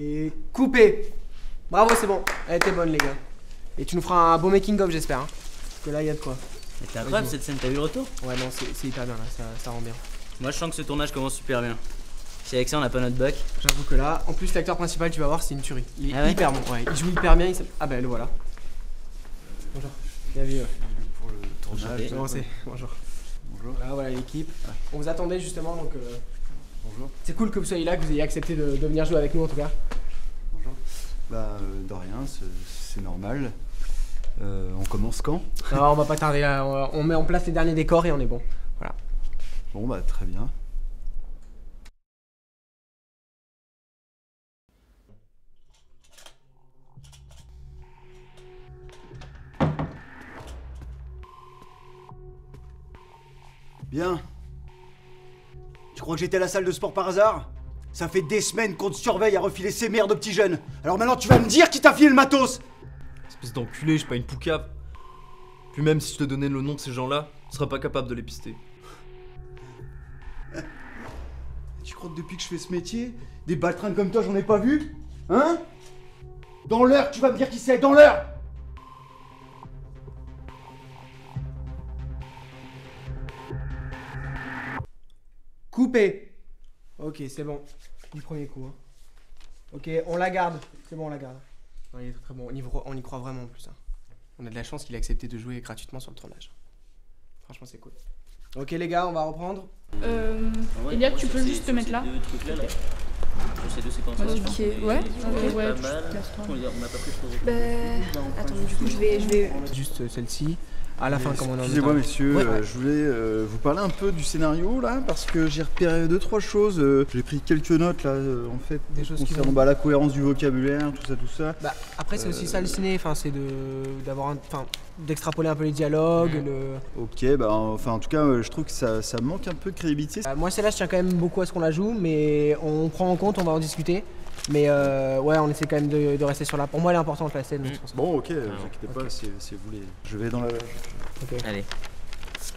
Et coupé Bravo, c'est bon. Elle était bonne, les gars. Et tu nous feras un beau making-of, j'espère. hein. Parce que là, il y a de quoi. C'est incroyable cette scène, t'as vu le retour? Ouais, non, c'est hyper bien, là. Ça, ça rend bien. Moi je sens que ce tournage commence super bien. Si avec ça on n'a pas notre bac. J'avoue que là, en plus, l'acteur principal, tu vas voir, c'est une tuerie. Il est Ah ouais? hyper bon. Ouais, il joue hyper bien. il Ah, bah, le voilà. Bonjour. Bien vu. ouais. Pour le tournage. C'est? Bonjour. Bonjour. Voilà, voilà l'équipe. On vous attendait justement, donc euh, Bonjour. c'est cool que vous soyez là, que vous ayez accepté de, de venir jouer avec nous en tout cas. Bonjour. Bah, euh, de rien, c'est- normal. Euh, on commence quand? Alors, on va pas tarder là, on, on met en place les derniers décors et on est bon. Bon, bah, très bien. Bien. Tu crois que j'étais à la salle de sport par hasard? Ça fait des semaines qu'on te surveille à refiler ces merdes aux petits jeunes. Alors maintenant tu vas me dire qui t'a filé le matos? Espèce d'enculé, je suis pas une poucave. Puis même si je te donnais le nom de ces gens-là, tu seras pas capable de les pister. Tu crois que depuis que je fais ce métier, des baltringues comme toi j'en ai pas vu? Hein? Dans l'heure, tu vas me dire qui c'est, dans l'heure Coupé Ok, c'est bon. Du premier coup. hein. Ok, on la garde. C'est bon, on la garde. Non, il est très, très bon. On y, vro- on y croit vraiment en plus. hein. On a de la chance qu'il ait accepté de jouer gratuitement sur le tournage. Franchement, c'est cool. Ok, les gars, on va reprendre. Euh, Ouais, Elia, tu peux juste te mettre là ces deux séquences. Ok, ouais. Ok, ouais, pas tu te places, toi. On n'a pas pris trop. Bah, attends, du coup, je vais, je vais. Juste euh, celle-ci. À la fin, comme on en Excusez-moi, messieurs, Ouais, euh, je voulais euh, vous parler un peu du scénario là, parce que j'ai repéré deux trois choses. euh, j'ai pris quelques notes là, en fait, Des choses qui concernant vont- bah, la cohérence du vocabulaire, tout ça, tout ça. Bah, après, c'est aussi ça le ciné. Enfin, c'est de d'avoir enfin, d'extrapoler un peu les dialogues. Le... Ok, bah enfin en tout cas, je trouve que ça, ça manque un peu de crédibilité. Euh, moi, celle-là, je tiens quand même beaucoup à ce qu'on la joue, mais on prend en compte, on va en discuter. Mais euh, ouais, on essaie quand même de, de rester sur la. Pour moi, elle est importante la scène. Bon, ok, euh, Ah, vous inquiétez pas, si, si vous voulez. Je vais dans la. Allez.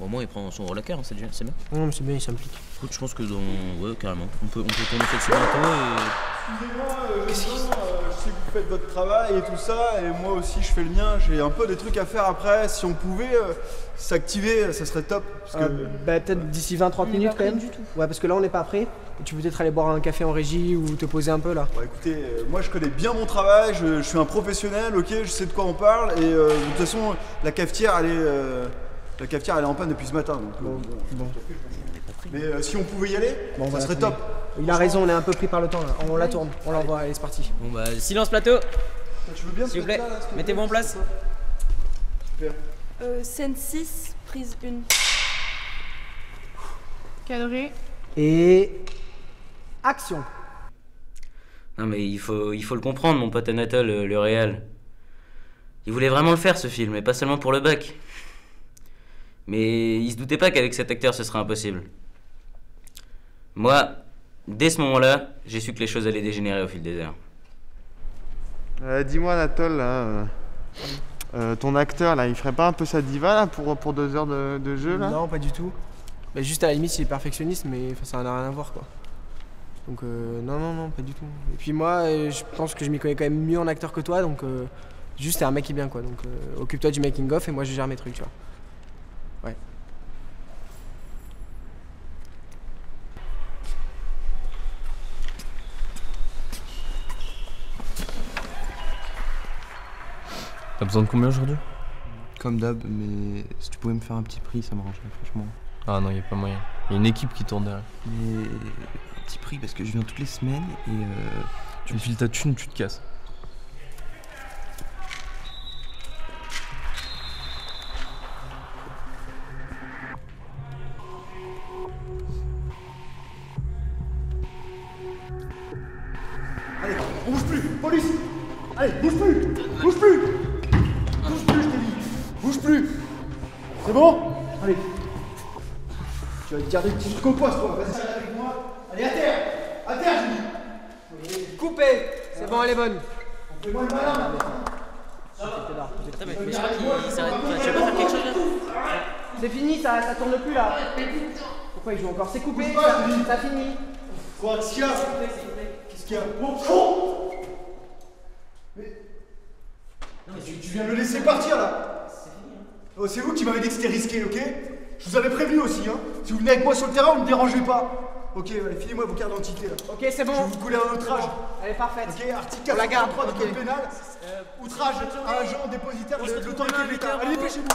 Au moins il prend son rôle à cœur, hein, c'est bien. Non, mais c'est bien, il s'implique. Écoute, je pense que dans. Ouais, carrément. On peut, on peut tourner cette scène bientôt Excusez-moi, euh, je sais que vous faites votre travail et tout ça, et moi aussi je fais le mien. J'ai un peu des trucs à faire après. Si on pouvait euh, s'activer, ça serait top. Parce que Euh, bah, peut-être d'ici 20-30 On est minutes quand même. du tout. Ouais, parce que là, on n'est pas prêt. Tu peux peut-être aller boire un café en régie ou te poser un peu là. Bon, écoutez, euh, moi je connais bien mon travail, je, je suis un professionnel, ok, je sais de quoi on parle, et euh, de toute façon, la cafetière, elle est, euh, la cafetière, elle est en panne depuis ce matin. Donc, euh, bon. Bon. Mais euh, si on pouvait y aller, Bon, ça serait top. Il a raison, on est un peu pris par le temps là. On la tourne, on l'envoie, allez, c'est parti. Bon bah, silence plateau Tu veux bien S'il vous plaît, mettez-vous en place. Super. Euh, scène 6, prise 1. Cadré. Et. Action Non mais il faut, il faut le comprendre, mon pote Anatole, le, le réel. Il voulait vraiment le faire ce film, et pas seulement pour le bac. Mais il se doutait pas qu'avec cet acteur ce serait impossible. Moi, dès ce moment-là, j'ai su que les choses allaient dégénérer au fil des heures. Euh, Dis-moi Anatole, là, euh, euh, ton acteur là, il ferait pas un peu sa diva là pour, pour deux heures de, de jeu là? Non, pas du tout. Bah, juste à la limite, il est perfectionniste, mais ça n'a rien à voir quoi. Donc, euh, non, non, non, pas du tout. Et puis moi, je pense que je m'y connais quand même mieux en acteur que toi, donc euh, juste, t'es un mec qui est bien quoi. Donc, euh, occupe-toi du making-of et moi, je gère mes trucs, tu vois. Ouais. T'as besoin de combien aujourd'hui? Comme d'hab, mais si tu pouvais me faire un petit prix, ça m'arrangerait franchement. Ah non, y a pas moyen. Y a une équipe qui tourne derrière. Mais un petit prix parce que je viens toutes les semaines et euh, Tu me files ta thune, tu te casses. Allez, on bouge plus Police Allez, bouge plus Bouge plus plus. C'est bon Allez. Tu vas te garder jusqu'au poste, toi. Vas-y, avec moi. Allez, à terre. À terre, je dis. Coupé. C'est bon, elle est bonne. On fait le C'est fini, ça, ça tourne plus, là. Pourquoi il joue encore? C'est coupé, ça finit. Quoi Qu'est-ce qu'il y a? Qu'est-ce qu'il y a? Mais... Tu viens le laisser partir, là Oh, C'est vous qui m'avez dit que c'était risqué, ok Je vous avais prévenu aussi, hein Si vous venez avec moi sur le terrain, vous ne me dérangez pas Ok, allez, filez-moi vos cartes d'identité là. Ok, c'est Je bon. vais vous couler un outrage. Elle est parfaite. Ok, article On la garde, 433 du ok. code pénal. Outrage à un agent dépositaire de l'autorité de l'État. Allez, dépêchez-vous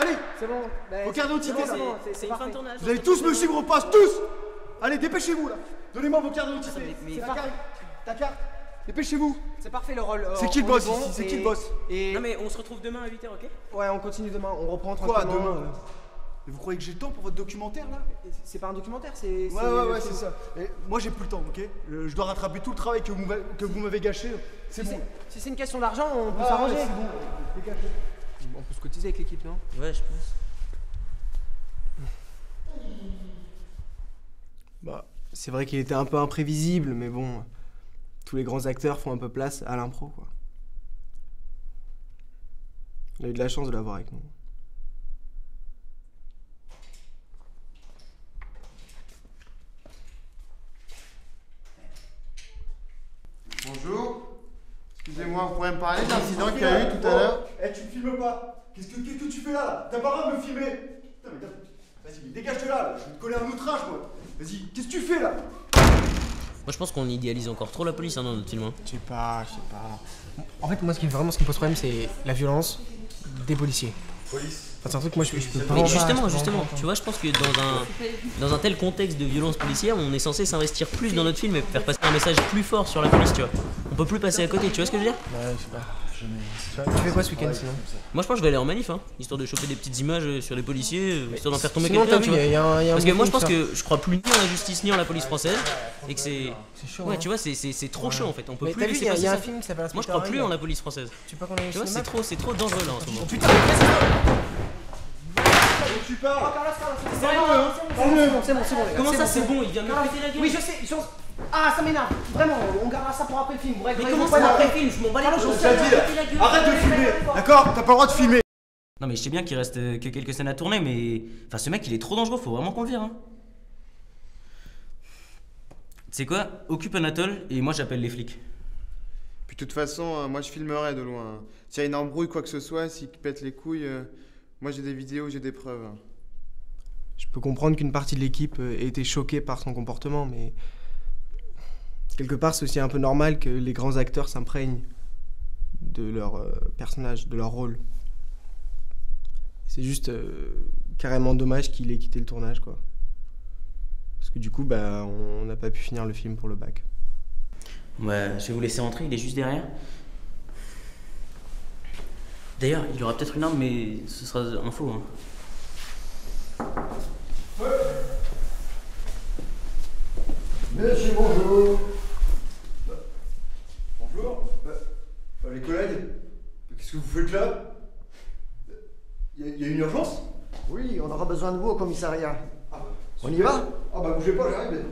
Allez C'est bon. Bah, Vos cartes d'identité c'est là bon, c'est- c'est parfait. Vous allez tous me suivre au poste, tous Allez, dépêchez-vous là Donnez-moi vos cartes d'identité. carte Ta carte Dépêchez-vous C'est parfait le rôle. C'est Euh, qui le boss ici C'est et- qui le boss Et Non mais on se retrouve demain à 8h, ok ouais, on continue demain. On reprend Quoi demain Et vous croyez que j'ai le temps pour votre documentaire là C'est pas un documentaire, c'est. Ouais, c'est- ouais, ouais, c'est ça. Et moi j'ai plus le temps, ok Euh, Je dois rattraper tout le travail que vous m'avez- que vous m'avez gâché. C'est Si bon. c'est- si c'est une question d'argent, on peut Ah, s'arranger. ouais, c'est bon. On peut se cotiser avec l'équipe, non Ouais, je pense. Bah, c'est vrai qu'il était un peu imprévisible, mais bon, tous les grands acteurs font un peu place à l'impro, quoi. On a eu de la chance de l'avoir avec nous. Bonjour. Excusez-moi, vous pourriez me parler de l'incident qu'il y a eu tout à l'heure? Eh, tu me filmes pas Qu'est-ce que, qu'est-ce que tu fais là, là T'as pas le droit de me filmer Putain, mais t'as- Vas-y, dégage de là, là. Je vais te coller un outrage, moi Vas-y, qu'est-ce que tu fais là? Moi je pense qu'on idéalise encore trop la police hein, dans notre film. hein. Je sais pas, je sais pas. En fait, moi, ce qui, vraiment, ce qui me pose problème, c'est la violence des policiers. Police. Enfin, c'est un truc que moi, je, je peux pas. Mais justement, justement, tu vois, je pense que dans un, dans un tel contexte de violence policière, on est censé s'investir plus dans notre film et faire passer un message plus fort sur la police, tu vois. On peut plus passer à côté, tu vois ce que je veux dire? Ouais, je sais pas. Tu fais quoi ce week-end sinon Moi je pense que je vais aller en manif, hein, histoire de choper des petites images euh, sur les policiers, euh, histoire d'en faire tomber quelqu'un, Parce que moi je pense que je crois plus ni en la justice ni en la police française et que c'est. C'est chaud. Ouais, hein. tu vois, c'est- c'est c'est trop chaud en fait, on peut plus laisser il y a- il passer y a un ça. film qui s'appelle Moi je crois plus en la police française. Tu sais pas qu'on est au Tu vois, c'est trop, c'est trop dangereux là en ce moment. Putain, Tu pars que c'est bon, c'est bon, c'est bon. Comment ça c'est c'est bon, il vient de me péter la gueule Oui, je sais. Ah, ça m'énerve. Vraiment, on gardera ça pour après le film. Bref, Mais comment ça après film Je m'en bats les couilles. Arrête de filmer D'accord T'as pas le droit de filmer Non mais je sais bien qu'il reste que quelques scènes à tourner, mais... Enfin ce mec il est trop dangereux, faut vraiment qu'on le vire. Hein. Tu sais quoi? Occupe Anatole et moi j'appelle les flics. Puis de toute façon, euh, moi je filmerai de loin. S'il y a une embrouille, quoi que ce soit, s'il pète les couilles, euh, moi j'ai des vidéos, j'ai des preuves. Je peux comprendre qu'une partie de l'équipe euh, ait été choquée par son comportement, mais quelque part, c'est aussi un peu normal que les grands acteurs s'imprègnent de leur euh, personnage, de leur rôle. C'est juste euh, carrément dommage qu'il ait quitté le tournage, quoi. Parce que du coup, bah, on n'a pas pu finir le film pour le bac. Ouais, je vais vous laisser entrer, il est juste derrière. D'ailleurs, il y aura peut-être une arme, mais ce sera un faux. Hein. Monsieur, bonjour Bonjour Euh, Les collègues Qu'est-ce que vous faites là? Il y, a- y a une urgence? Oui, on aura besoin de vous au commissariat. Ah On y va? Ah bah bougez pas, j'arrive.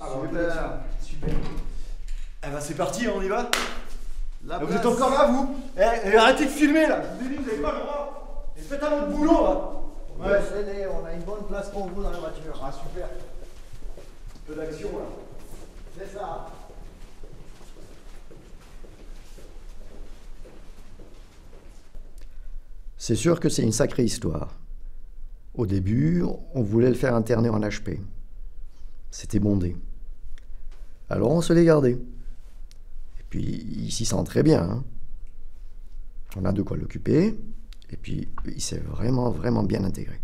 Ah bah, Super. Super. Eh bah c'est parti, hein, on y va. La Ah, Vous place. êtes encore là, vous? Eh, eh, arrêtez de filmer là. Je vous ai dit, vous avez pas le droit. Et faites un autre boulot là. Ouais, c'est on a une bonne place pour vous dans la voiture. Ah super. Peu d'action là. C'est ça. C'est sûr que c'est une sacrée histoire. Au début, on voulait le faire interner en HP. C'était bondé. Alors on se l'est gardé. Et puis, il s'y sent très bien. hein. On a de quoi l'occuper. Et puis, il s'est vraiment, vraiment bien intégré.